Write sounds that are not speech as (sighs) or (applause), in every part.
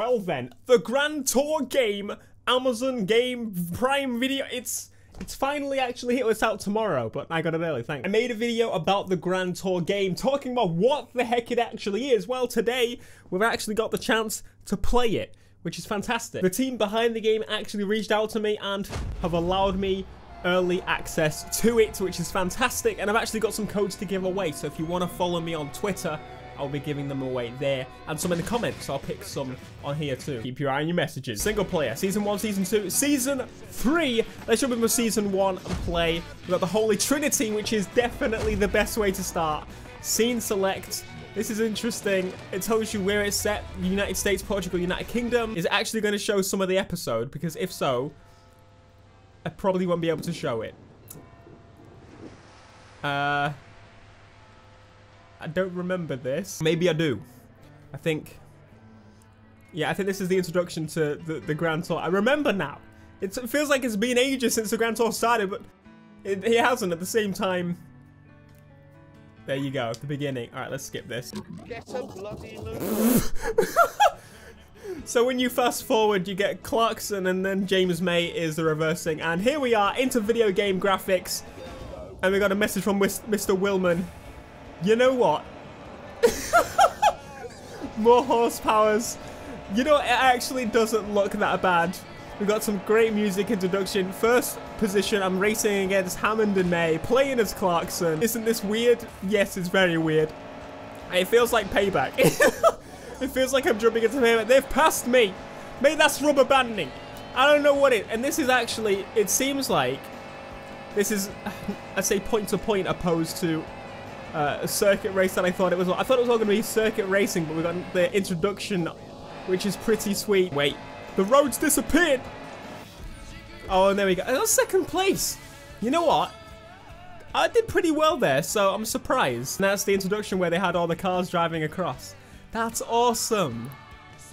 Well then, the Grand Tour game, Amazon Game Prime Video, it's it's finally actually here. It's out tomorrow, but I got it early, thanks. I made a video about the Grand Tour game, talking about what the heck it actually is. Well, today, we've actually got the chance to play it, which is fantastic. The team behind the game actually reached out to me and have allowed me early access to it, which is fantastic. And I've actually got some codes to give away, so if you want to follow me on Twitter, I'll be giving them away there. And some in the comments, I'll pick some on here too. Keep your eye on your messages. Single player, Season 1, Season 2, Season 3. Let's jump into Season 1 and play. We've got the Holy Trinity, which is definitely the best way to start. Scene select. This is interesting. It tells you where it's set. United States, Portugal, United Kingdom. Is it actually going to show some of the episode? Because if so, I probably won't be able to show it. Uh... I don't remember this. Maybe I do. I think... Yeah, I think this is the introduction to the, the Grand Tour. I remember now. It's, it feels like it's been ages since the Grand Tour started, but it, it hasn't at the same time. There you go, the beginning. Alright, let's skip this. Get a bloody (laughs) So when you fast forward, you get Clarkson and then James May is the reversing. And here we are into video game graphics. And we got a message from Mr. Wilman. You know what? (laughs) More horsepowers. You know, it actually doesn't look that bad. We've got some great music introduction. First position, I'm racing against Hammond and May, playing as Clarkson. Isn't this weird? Yes, it's very weird. It feels like payback. (laughs) it feels like I'm jumping into payback. They've passed me. Maybe that's rubber banding. I don't know what it... And this is actually... It seems like... This is, (sighs) I say, point to point opposed to uh, a circuit race that I thought it was. I thought it was all going to be circuit racing, but we got the introduction, which is pretty sweet. Wait, the roads disappeared. Oh, and there we go. That's second place. You know what? I did pretty well there, so I'm surprised. And that's the introduction where they had all the cars driving across. That's awesome.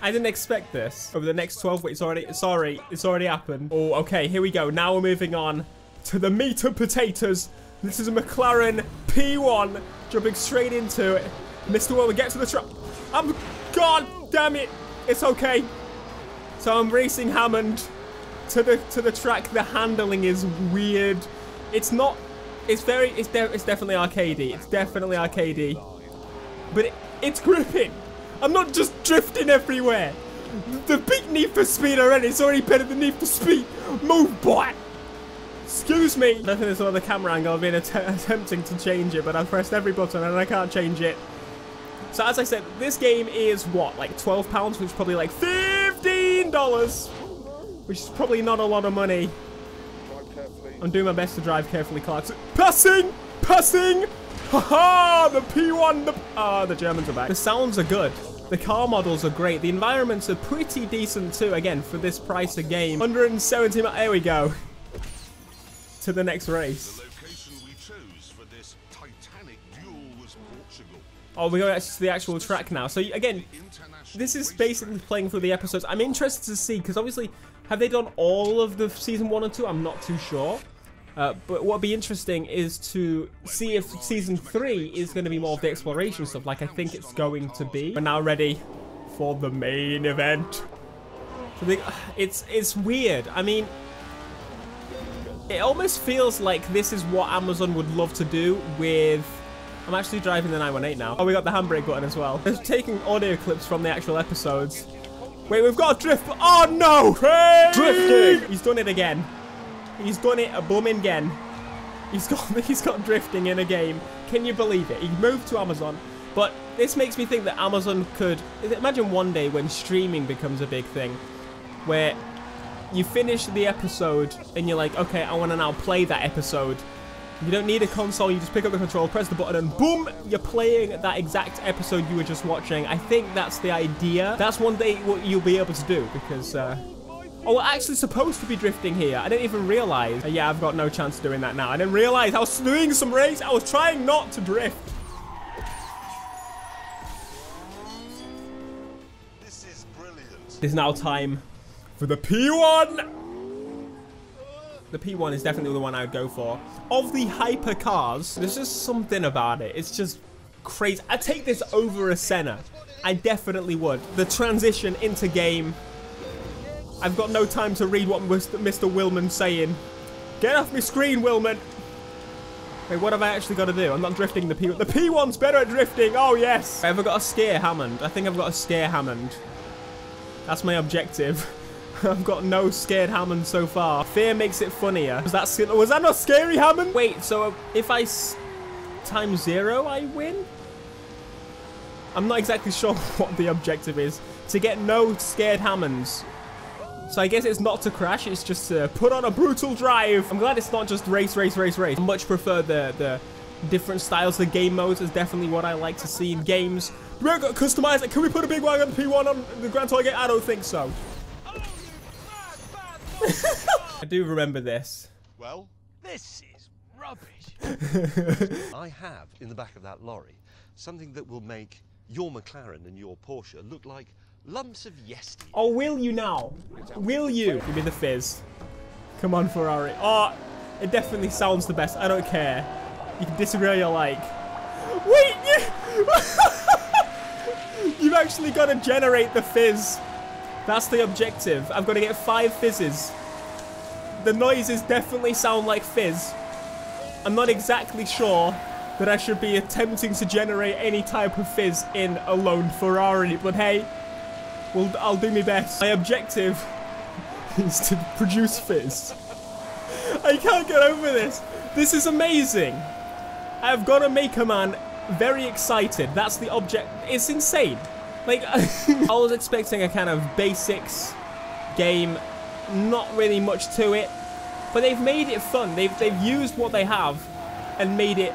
I didn't expect this. Over the next 12 weeks, already, sorry, it's already happened. Oh, okay, here we go. Now we're moving on to the meat and potatoes this is a McLaren P1 jumping straight into it. Mr. Wilman, get to the truck. I'm... God damn it. It's okay. So I'm racing Hammond to the to the track. The handling is weird. It's not... It's very... It's, de it's definitely arcadey. It's definitely arcadey. But it, it's gripping. I'm not just drifting everywhere. The big Need for Speed already. It's already better than Need for Speed. Move, boy. Excuse me! I think there's another camera angle. I've been att attempting to change it, but I've pressed every button and I can't change it. So as I said, this game is what, like £12, which is probably like $15, which is probably not a lot of money. I'm doing my best to drive carefully, Clarkson. Passing! Passing! Haha! -ha! The P1, the... Ah, oh, the Germans are back. The sounds are good. The car models are great. The environments are pretty decent too, again, for this price of game. 170... There we go to the next race. Oh, we're going to the actual track now. So again, this is basically playing through the episodes. I'm interested to see, because obviously, have they done all of the season one and two? I'm not too sure. Uh, but what would be interesting is to see if season three is going to be more of the exploration stuff, like I think it's going to be. We're now ready for the main event. So they, it's it's weird. I mean, it almost feels like this is what Amazon would love to do with... I'm actually driving the 918 now. Oh, we got the handbrake button as well. They're (laughs) taking audio clips from the actual episodes. Wait, we've got a drift. Oh, no! Drifting! He's done it again. He's done it a booming again. He's got, (laughs) he's got drifting in a game. Can you believe it? He moved to Amazon. But this makes me think that Amazon could... Imagine one day when streaming becomes a big thing. Where you finish the episode and you're like, okay, I want to now play that episode. You don't need a console, you just pick up the control, press the button, and boom, you're playing that exact episode you were just watching. I think that's the idea. That's one day what you'll be able to do, because, uh... Oh, we're actually supposed to be drifting here. I didn't even realize. Uh, yeah, I've got no chance of doing that now. I didn't realize I was doing some race. I was trying not to drift. This is brilliant. It's now time for the P1. The P1 is definitely the one I would go for. Of the hyper cars, there's just something about it. It's just crazy. I take this over a Senna. I definitely would. The transition into game. I've got no time to read what Mr. Wilman's saying. Get off my screen, Wilman. Wait, what have I actually got to do? I'm not drifting the P1. The P1's better at drifting. Oh, yes. Have I got a scare Hammond? I think I've got a scare Hammond. That's my objective. (laughs) I've got no scared Hammond so far. Fear makes it funnier. Was that was that not scary Hammond? Wait, so if I time zero, I win? I'm not exactly sure (laughs) what the objective is. To get no scared Hammonds. So I guess it's not to crash, it's just to put on a brutal drive. I'm glad it's not just race, race, race, race. I much prefer the, the different styles. The game modes is definitely what I like to see in games. We are gonna customize it. Can we put a big one on the P1 on the Grand Tour I don't think so. (laughs) I do remember this. Well, this is rubbish. (laughs) I have in the back of that lorry something that will make your McLaren and your Porsche look like Lumps of yesterday. Oh, will you now? Will you? Give me the fizz. Come on, Ferrari. Oh, it definitely sounds the best. I don't care. You can disagree all you like. Wait! (laughs) You've actually got to generate the fizz. That's the objective. I've got to get five fizzes. The noises definitely sound like fizz. I'm not exactly sure that I should be attempting to generate any type of fizz in a lone Ferrari, but hey, well, I'll do my best. My objective (laughs) is to produce fizz. I can't get over this. This is amazing. I've got to make a man very excited. That's the object. It's insane. Like, (laughs) I was expecting a kind of basics game. Not really much to it. But they've made it fun. They've, they've used what they have and made it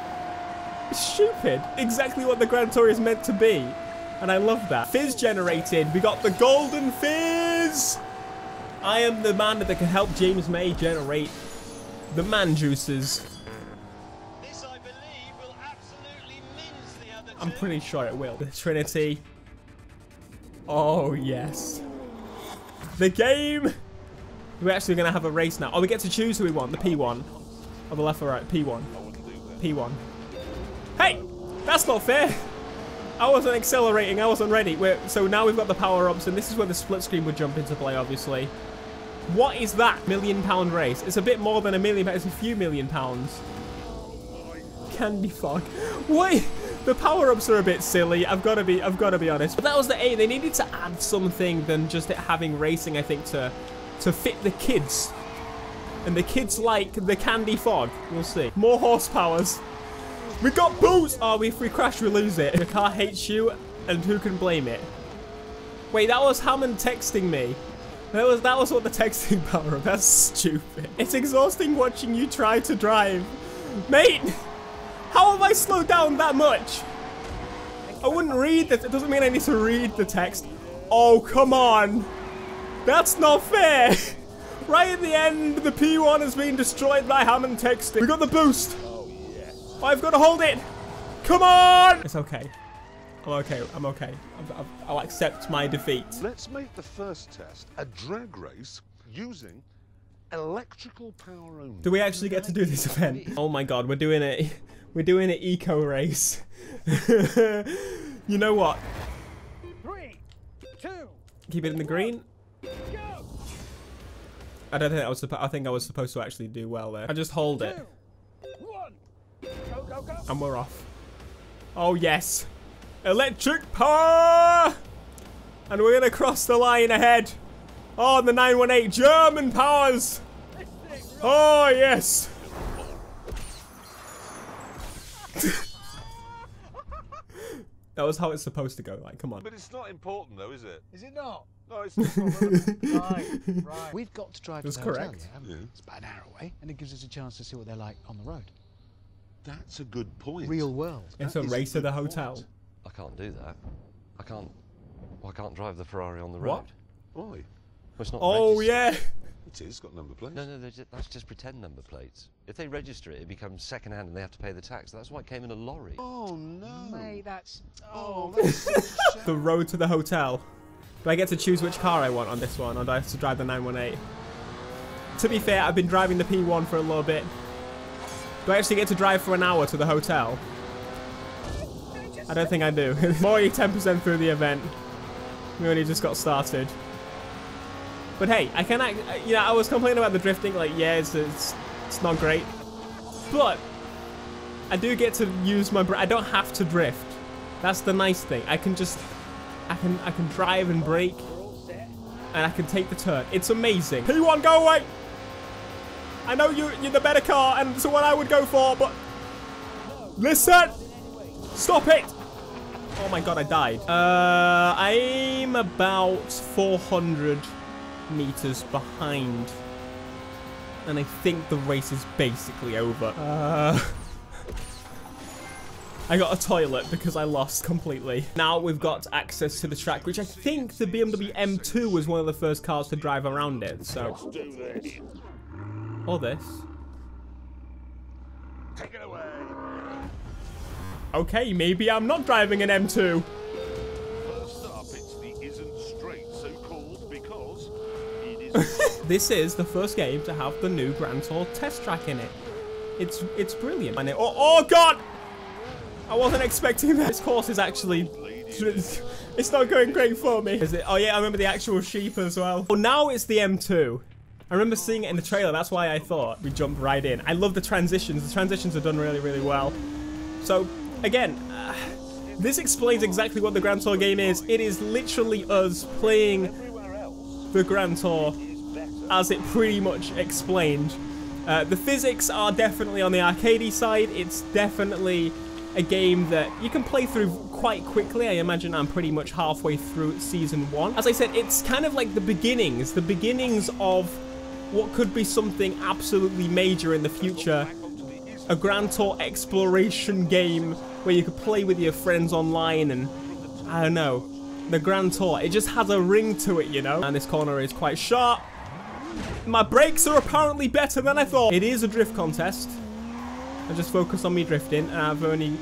stupid. Exactly what the Grand Tour is meant to be. And I love that. Fizz generated. We got the golden fizz. I am the man that can help James May generate the man juices. This, I believe, will absolutely mince the other I'm pretty sure it will. The Trinity. Oh, yes. The game. We're actually going to have a race now. Oh, we get to choose who we want. The P1. Or the left or right. P1. P1. Hey! That's not fair. I wasn't accelerating. I wasn't ready. We're, so now we've got the power-ups, and this is where the split screen would jump into play, obviously. What is that? Million pound race. It's a bit more than a million, but it's a few million pounds. Candy fog. Wait, the power-ups are a bit silly. I've got to be, I've got to be honest. But that was the aim. They needed to add something than just it having racing. I think to, to fit the kids. And the kids like the candy fog. We'll see. More horsepowers. We got boost! Oh, if we crash, we lose it. The car hates you, and who can blame it? Wait, that was Hammond texting me. That was that was what the texting power of. That's stupid. It's exhausting watching you try to drive. Mate, how have I slowed down that much? I wouldn't read this. It doesn't mean I need to read the text. Oh, come on. That's not fair. (laughs) right at the end, the P1 has been destroyed by Hammond texting. We got the boost. I've got to hold it. Come on. It's okay. I'm okay. I'm okay. i will accept my defeat. Let's make the first test a drag race using electrical power only. Do we actually get to do this event? Oh my god, we're doing it. We're doing an eco race. (laughs) you know what? Three, two, Keep it in the green. Go. I don't think I was. I think I was supposed to actually do well there. I just hold it. Two. And we're off. Oh, yes. Electric power! And we're going to cross the line ahead. Oh, the 918 German powers. Oh, yes. (laughs) that was how it's supposed to go. Like, come on. But it's not important, though, is it? Is it not? No, it's not. (laughs) right, right. We've got to drive That's to the correct. hotel, yeah? It's about an hour away, and it gives us a chance to see what they're like on the road. That's a good point. Real world. It's that a race to the hotel. Point. I can't do that. I can't. Well, I can't drive the Ferrari on the road. What? Why? Well, it's not oh registered. yeah. It is got number plates. No, no, just, that's just pretend number plates. If they register it, it becomes second hand and they have to pay the tax. That's why it came in a lorry. Oh no. Mate, that's. Oh, oh. that's (laughs) the road to the hotel. Do I get to choose which car I want on this one, or do I have to drive the 918? To be fair, I've been driving the P1 for a little bit. Do I actually get to drive for an hour to the hotel? I don't think I do. I'm already 10% through the event. We only just got started. But hey, I can act, you know, I was complaining about the drifting, like, yeah, it's, it's, it's not great. But, I do get to use my, I don't have to drift. That's the nice thing. I can just, I can, I can drive and brake. And I can take the turn. It's amazing. P1, go away! I know you, you're the better car, and it's one I would go for, but... Listen! Stop it! Oh my god, I died. Uh, I'm about 400 meters behind. And I think the race is basically over. Uh... (laughs) I got a toilet because I lost completely. Now we've got access to the track, which I think the BMW M2 was one of the first cars to drive around it, so... Or this. Take it away. Okay, maybe I'm not driving an M2. This is the first game to have the new Grand Tour test track in it. It's it's brilliant. And it, oh, oh god! I wasn't expecting that. This course is actually... (laughs) It's not going great for me. Is it? Oh yeah, I remember the actual sheep as well. Well, now it's the M2. I remember seeing it in the trailer. That's why I thought we jump right in. I love the transitions. The transitions are done really, really well. So, again, uh, (sighs) this explains exactly what the Grand Tour game is. It is literally us playing the Grand Tour as it pretty much explained. Uh, the physics are definitely on the arcadey side. It's definitely a game that you can play through quite quickly. I imagine I'm pretty much halfway through season one. As I said, it's kind of like the beginnings, the beginnings of what could be something absolutely major in the future. A Grand Tour exploration game where you could play with your friends online and, I don't know, the Grand Tour. It just has a ring to it, you know? And this corner is quite sharp. My brakes are apparently better than I thought. It is a drift contest. I just focus on me drifting and I've only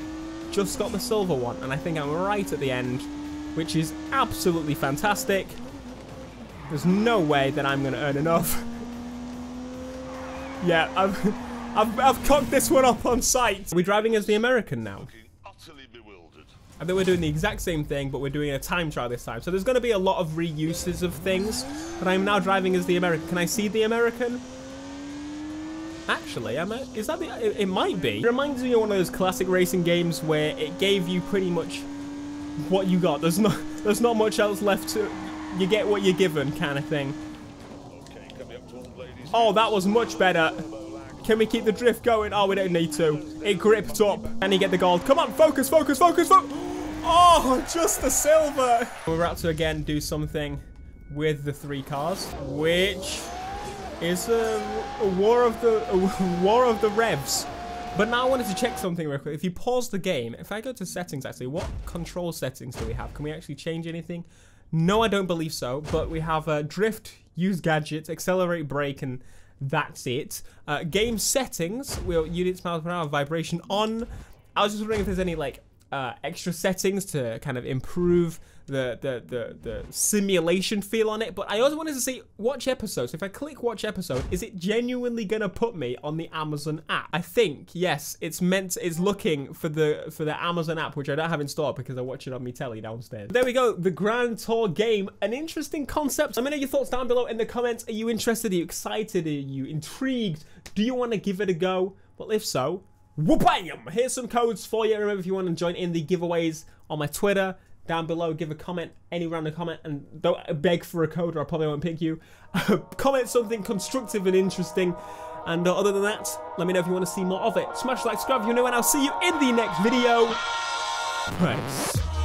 just got the silver one and I think I'm right at the end which is absolutely fantastic there's no way that I'm gonna earn enough (laughs) yeah I've, I've, I've cocked this one up on sight we're driving as the American now I think we're doing the exact same thing, but we're doing a time trial this time. So there's going to be a lot of reuses of things, but I'm now driving as the American. Can I see the American? Actually, am I, is that the, it, it might be. It reminds me of one of those classic racing games where it gave you pretty much what you got. There's not, (laughs) there's not much else left to, you get what you're given kind of thing. Oh, that was much better. Can we keep the drift going? Oh, we don't need to. It gripped up. Can he get the gold? Come on, focus, focus, focus, focus. Oh, just the silver. We're about to again do something with the three cars, which is a, a war of the (laughs) war of the revs. But now I wanted to check something real quick. If you pause the game, if I go to settings actually, what control settings do we have? Can we actually change anything? No, I don't believe so. But we have uh, drift, use gadgets, accelerate, brake, and that's it. Uh, game settings, we'll units miles per hour, vibration on. I was just wondering if there's any like uh, extra settings to kind of improve the, the, the, the simulation feel on it. But I also wanted to see watch episodes. If I click watch episode, is it genuinely gonna put me on the Amazon app? I think yes. It's meant. It's looking for the for the Amazon app, which I don't have installed because I watch it on my telly downstairs. There we go. The Grand Tour game. An interesting concept. Let me know your thoughts down below in the comments. Are you interested? Are you excited? Are you intrigued? Do you want to give it a go? Well, if so, Whoopam! Here's some codes for you. Remember, if you want to join in the giveaways on my Twitter, down below, give a comment, any random comment, and don't beg for a code or I probably won't pick you. (laughs) comment something constructive and interesting. And uh, other than that, let me know if you want to see more of it. Smash like, subscribe if you're new, and I'll see you in the next video. Peace.